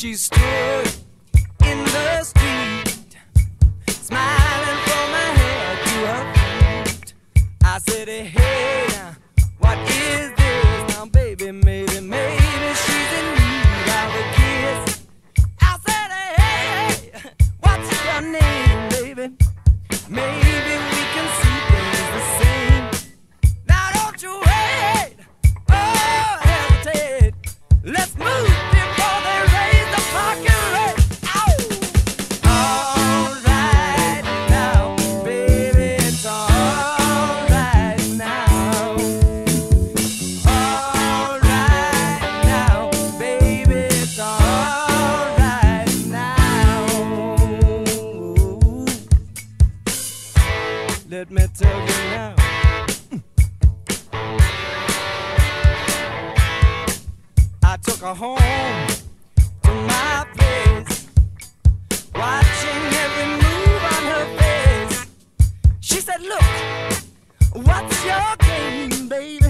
she stood in the street, smiling from her head to her feet. I said, hey. Mm. I took her home to my place, watching every move on her face. She said, Look, what's your game, baby?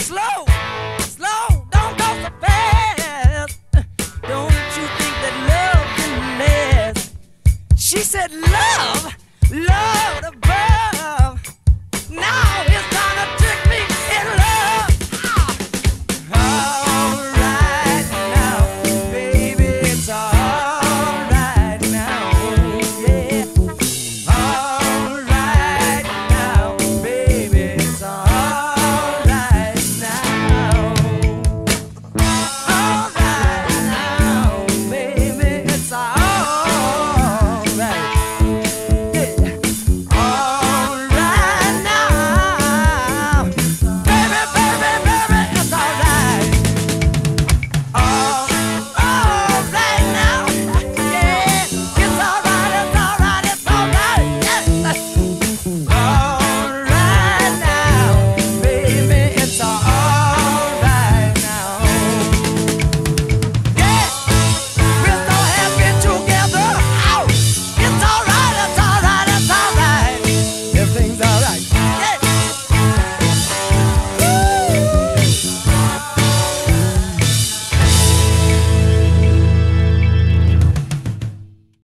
slow, slow, don't go so fast. Don't you think that love can last? She said, Love, love.